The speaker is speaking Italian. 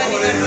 Eh?